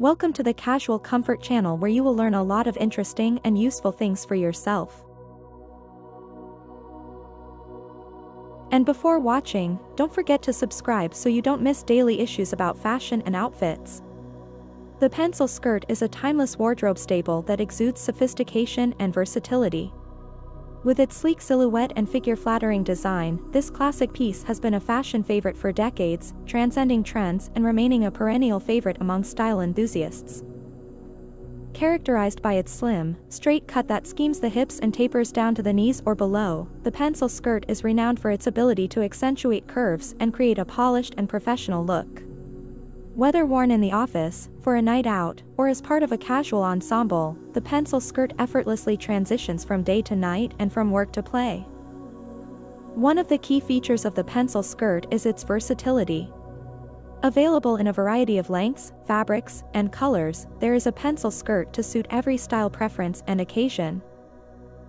Welcome to the Casual Comfort channel where you will learn a lot of interesting and useful things for yourself. And before watching, don't forget to subscribe so you don't miss daily issues about fashion and outfits. The pencil skirt is a timeless wardrobe staple that exudes sophistication and versatility. With its sleek silhouette and figure-flattering design, this classic piece has been a fashion favorite for decades, transcending trends and remaining a perennial favorite among style enthusiasts. Characterized by its slim, straight cut that schemes the hips and tapers down to the knees or below, the pencil skirt is renowned for its ability to accentuate curves and create a polished and professional look. Whether worn in the office, for a night out, or as part of a casual ensemble, the pencil skirt effortlessly transitions from day to night and from work to play. One of the key features of the pencil skirt is its versatility. Available in a variety of lengths, fabrics, and colors, there is a pencil skirt to suit every style preference and occasion.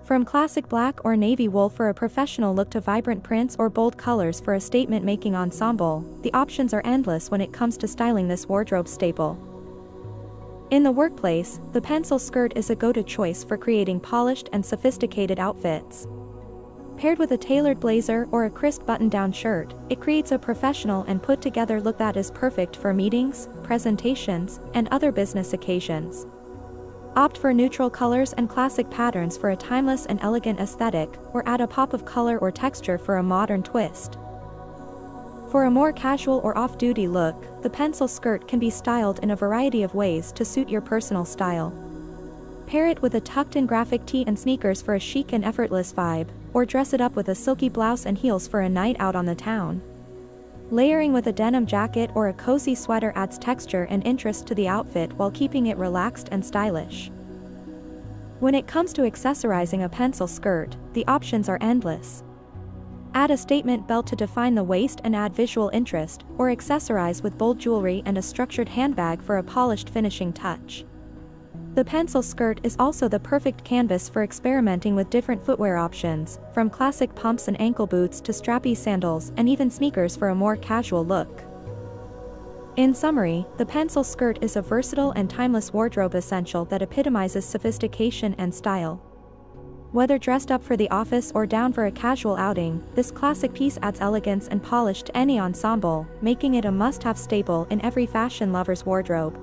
From classic black or navy wool for a professional look to vibrant prints or bold colors for a statement-making ensemble, the options are endless when it comes to styling this wardrobe staple. In the workplace, the pencil skirt is a go-to choice for creating polished and sophisticated outfits. Paired with a tailored blazer or a crisp button-down shirt, it creates a professional and put-together look that is perfect for meetings, presentations, and other business occasions. Opt for neutral colors and classic patterns for a timeless and elegant aesthetic, or add a pop of color or texture for a modern twist. For a more casual or off-duty look, the pencil skirt can be styled in a variety of ways to suit your personal style. Pair it with a tucked-in graphic tee and sneakers for a chic and effortless vibe, or dress it up with a silky blouse and heels for a night out on the town. Layering with a denim jacket or a cozy sweater adds texture and interest to the outfit while keeping it relaxed and stylish. When it comes to accessorizing a pencil skirt, the options are endless. Add a statement belt to define the waist and add visual interest, or accessorize with bold jewelry and a structured handbag for a polished finishing touch. The pencil skirt is also the perfect canvas for experimenting with different footwear options, from classic pumps and ankle boots to strappy sandals and even sneakers for a more casual look. In summary, the pencil skirt is a versatile and timeless wardrobe essential that epitomizes sophistication and style. Whether dressed up for the office or down for a casual outing, this classic piece adds elegance and polish to any ensemble, making it a must-have staple in every fashion lover's wardrobe.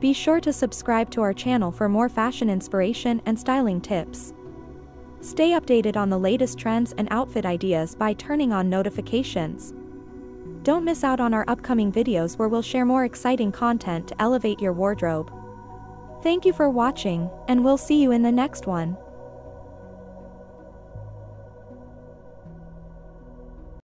Be sure to subscribe to our channel for more fashion inspiration and styling tips. Stay updated on the latest trends and outfit ideas by turning on notifications. Don't miss out on our upcoming videos where we'll share more exciting content to elevate your wardrobe. Thank you for watching, and we'll see you in the next one.